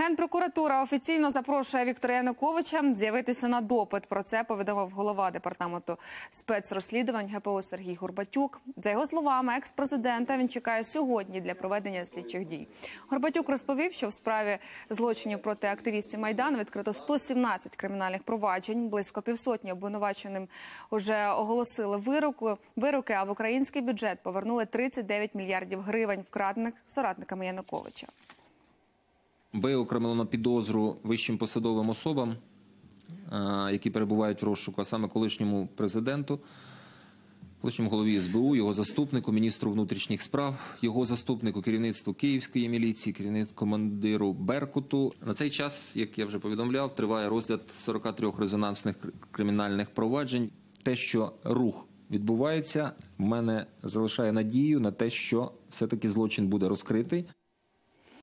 Генпрокуратура офіційно запрошує Віктора Януковича з'явитися на допит. Про це повідомив голова департаменту спецрозслідувань ГПУ Сергій Горбатюк. За його словами, екс-президента він чекає сьогодні для проведення слідчих дій. Горбатюк розповів, що в справі злочинів проти активістів Майдану відкрито 117 кримінальних проваджень. Близько півсотні обвинуваченим уже оголосили вироку вироки. А в український бюджет повернули 39 мільярдів гривень, вкрадених соратниками Януковича. Виокремлено підозру вищим посадовим особам, е, які перебувають в розшуку, а саме колишньому президенту, колишньому голові СБУ, його заступнику, міністру внутрішніх справ, його заступнику, керівництву Київської міліції, керівництву командиру Беркуту. На цей час, як я вже повідомляв, триває розгляд 43 резонансних кримінальних проваджень. Те, що рух відбувається, в мене залишає надію на те, що все-таки злочин буде розкритий.